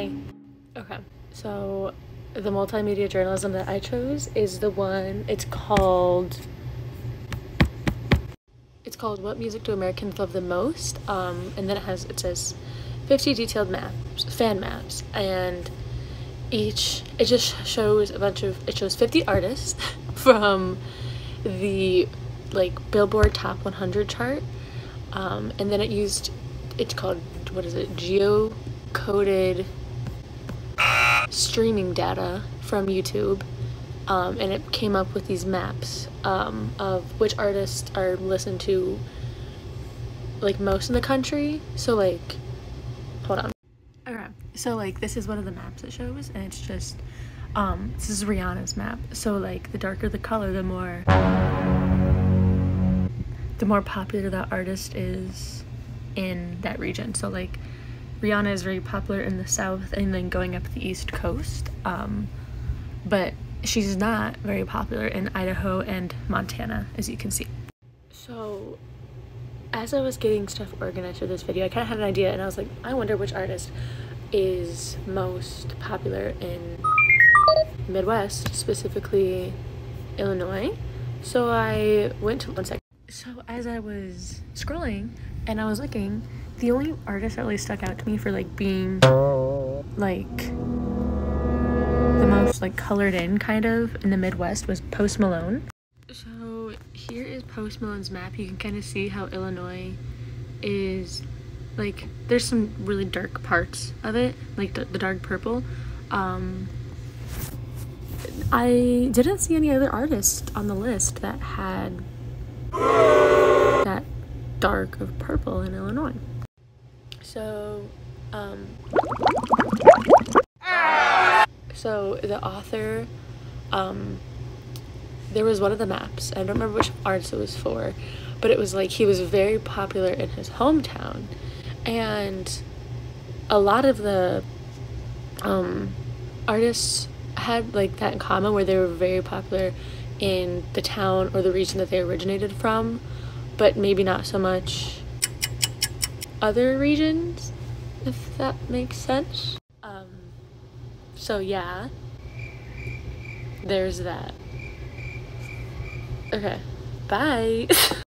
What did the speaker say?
Hi. Okay, so the multimedia journalism that I chose is the one, it's called, it's called What Music Do Americans Love the Most? Um, and then it has, it says 50 detailed maps, fan maps, and each, it just shows a bunch of, it shows 50 artists from the like Billboard Top 100 chart, um, and then it used, it's called, what is it, geo coded streaming data from YouTube um, and it came up with these maps um, of which artists are listened to like most in the country. So like, hold on. Okay, so like this is one of the maps it shows and it's just, um, this is Rihanna's map. So like the darker the color, the more, the more popular that artist is in that region. So like Rihanna is very popular in the south and then going up the east coast. Um, but she's not very popular in Idaho and Montana, as you can see. So, as I was getting stuff organized for this video, I kind of had an idea and I was like, I wonder which artist is most popular in Midwest, specifically Illinois. So I went to one second. So as I was scrolling and I was looking, the only artist that really stuck out to me for like being like the most like colored in kind of in the Midwest was Post Malone. So here is Post Malone's map. You can kind of see how Illinois is like there's some really dark parts of it, like the, the dark purple. Um, I didn't see any other artists on the list that had dark of purple in Illinois. So, um, so the author, um, there was one of the maps. I don't remember which artist it was for, but it was like he was very popular in his hometown, and a lot of the um, artists had like that in common where they were very popular in the town or the region that they originated from, but maybe not so much other regions, if that makes sense. Um, so yeah, there's that. Okay, bye.